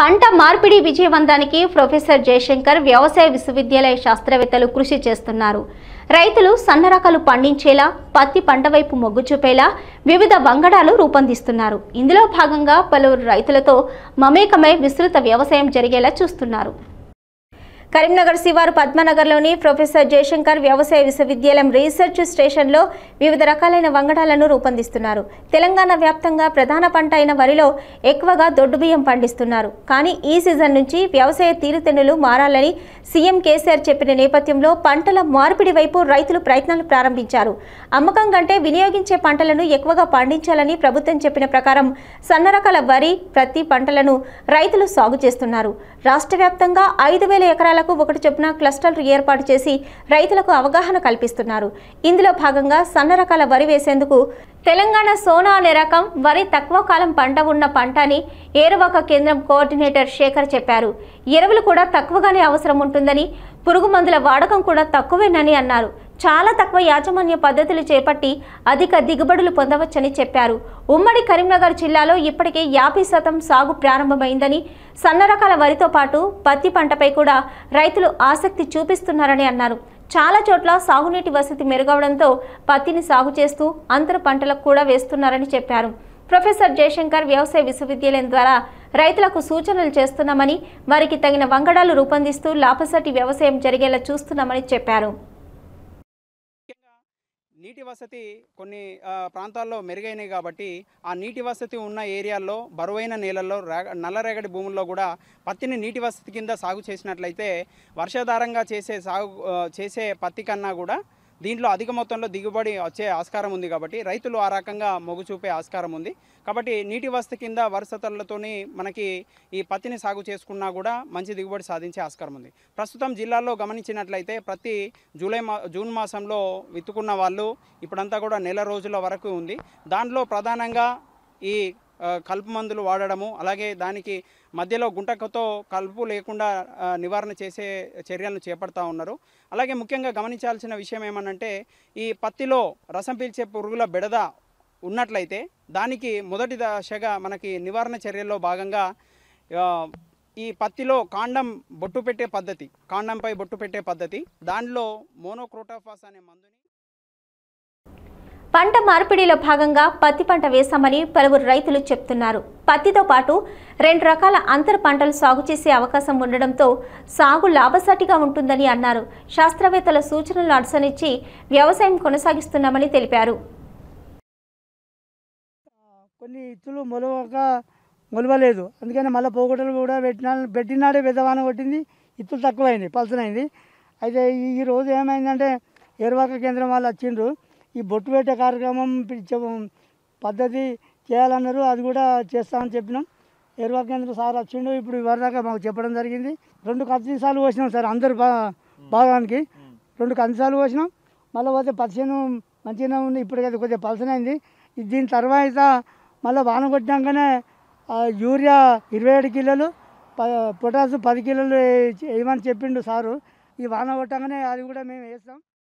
పంట మార్పిడి విజయవంతానికి ప్రొఫెసర్ జయశంకర్ వ్యవసాయ విశ్వవిద్యాలయ శాస్త్రవేత్తలు కృషి చేస్తున్నారు. రైతులు సన్న రకాలు పండించేలా పత్తి పంట వైపు మొగ్గు చూపేలా వివిధ వంగడాలు రూపొందిస్తున్నారు. ఇందులో భాగంగా పలువురు రైతులతో మమేకమై విస్తృత వ్యవసాయం జరిగేలా చూస్తున్నారు. కరీంనగర్ శివారు పద్మనగర్లోని ప్రొఫెసర్ జయశంకర్ వ్యవసాయ విశ్వవిద్యాలయం రీసెర్చ్ స్టేషన్లో వివిధ రకాలైన వంగడాలను రూపొందిస్తున్నారు. తెలంగాణ వ్యాప్తంగా ప్రధాన పంట అయిన వరిలో ఎక్కువగా దొడ్డు బియ్యం పండిస్తున్నారు. కానీ ఈ సీజన్ నుంచి వ్యవసాయ తీరుతెన్నులు మారాలని సీఎం కేసీఆర్ చెప్పిన నేపథ్యంలో పంటల మార్పిడి వైపు రైతులు ప్రయత్నాలు ప్రారంభించారు. అమ్మకం కంటే వినియోగించే పంటలను ఎక్కువగా పండించాలని ప్రభుత్వం చెప్పిన ప్రకారం సన్న రకాల వరి ప్రతి పంటలను రైతులు సాగు చేస్తున్నారు. రాష్ట్ర వ్యాప్తంగా ఐదు వేల ఎకరాలకు ఒకటి చొప్పున క్లస్టర్లు ఏర్పాటు చేసి రైతులకు అవగాహన కల్పిస్తున్నారు. ఇందులో భాగంగా సన్న రకాల వరి వేసేందుకు తెలంగాణ సోనా అనే రకం వరి తక్కువ కాలం పంట ఉన్న పంట అని ఏరువాక కేంద్రం కోఆర్డినేటర్ శేఖర్ చెప్పారు. ఎరువులు కూడా తక్కువగానే అవసరం ఉంటుందని పురుగు మందుల వాడకం కూడా తక్కువేనని అన్నారు. చాలా తక్కువ యాజమాన్య పద్ధతులు చేపట్టి అధిక దిగుబడులు పొందవచ్చని చెప్పారు. ఉమ్మడి కరీంనగర్ జిల్లాలో ఇప్పటికే యాభై శాతం సాగు ప్రారంభమైందని సన్న రకాల వరితో పాటు పత్తి పంటపై కూడా రైతులు ఆసక్తి చూపిస్తున్నారని అన్నారు. చాలా చోట్ల సాగునీటి వసతి మెరుగవడంతో పత్తిని సాగు చేస్తూ అంతర పంటలకు కూడా వేస్తున్నారని చెప్పారు. ప్రొఫెసర్ జయశంకర్ వ్యవసాయ విశ్వవిద్యాలయం ద్వారా రైతులకు సూచనలు చేస్తున్నామని వారికి తగిన వంగడాలు రూపొందిస్తూ లాభసాటి వ్యవసాయం జరిగేలా చూస్తున్నామని చెప్పారు. నీటి వసతి కొన్ని ప్రాంతాల్లో మెరుగైనవి కాబట్టి ఆ నీటి వసతి ఉన్న ఏరియాల్లో బరువైన నేలల్లో నల్లరేగడి భూముల్లో కూడా పత్తిని నీటి వసతి కింద సాగు చేసినట్లయితే వర్షాధారంగా చేసే సాగు చేసే పత్తి కన్నా కూడా దీంట్లో అధిక మొత్తంలో దిగుబడి వచ్చే ఆస్కారం ఉంది కాబట్టి రైతులు ఆ రకంగా మొగ్గు చూపే ఆస్కారం ఉంది. కాబట్టి నీటి వసతి కింద వరుసతలతోని మనకి ఈ పత్తిని సాగు చేసుకున్నా కూడా మంచి దిగుబడి సాధించే ఆస్కారం ఉంది. ప్రస్తుతం జిల్లాలో గమనించినట్లయితే ప్రతి జూలై మా జూన్ మాసంలో విత్తుకున్న వాళ్ళు ఇప్పుడంతా కూడా నెల రోజుల వరకు ఉంది. దాంట్లో ప్రధానంగా ఈ కలుపు మందులు వాడడము అలాగే దానికి మధ్యలో గుంటకతో కలుపు లేకుండా నివారణ చేసే చర్యలను చేపడతా ఉన్నారు. అలాగే ముఖ్యంగా గమనించాల్సిన విషయం ఏమనంటే ఈ పత్తిలో రసం పీల్చే పురుగుల బెడద ఉన్నట్లయితే దానికి మొదటి దశగా మనకి నివారణ చర్యల్లో భాగంగా ఈ పత్తిలో కాండం బొట్టు పెట్టే పద్ధతి కాండంపై బొట్టు పెట్టే పద్ధతి దానిలో మోనోక్రోటాఫాస్ అనే మందుని పంట మార్పిడిలో భాగంగా పత్తి పంట వేశామని పలువురు రైతులు చెప్తున్నారు. పత్తితో పాటు రెండు రకాల అంతర పంటలు సాగు చేసే అవకాశం ఉండడంతో సాగు లాభసాటిగా ఉంటుందని అన్నారు. శాస్త్రవేత్తల సూచనలు అనుసరించి వ్యవసాయం కొనసాగిస్తున్నామని తెలిపారు. కొన్ని ఇత్తులు మొలవక మొలవలేదు. అందుకని మళ్ళీ పోగొట్టలు కూడా పెట్టిన పెట్టినాడే పెద్దవాన కొట్టింది. ఇత్తులు తక్కువైంది పలసనైంది అయితే ఈ రోజు ఏమైందంటే ఎరువాక కేంద్రం వాళ్ళు వచ్చిండ్రు. ఈ బొట్టు పెట్టే కార్యక్రమం పద్ధతి చేయాలన్నారు. అది కూడా చేస్తామని చెప్పినాం. ఎరువాక కేంద్రం సార్ వచ్చిండు. ఇప్పుడు ఇవరిదాకా మాకు చెప్పడం జరిగింది. రెండు కంచాలు పోసినాం సార్ అందరు బా భాగానికి. రెండు కంచాలు పోసినాం మళ్ళీ పోతే పచ్చను మంచిగానే ఉంది. ఇప్పటికైతే కొద్దిగా పలసనైంది దీని తర్వాత మళ్ళీ వాన కొట్టినాకనే యూరియా ఇరవై ఏడు కిలోలు ప పొటాసు పది కిలోలు వేయమని చెప్పిండు సారు. ఈ వాన కొట్టగానే అది కూడా మేము వేస్తాం.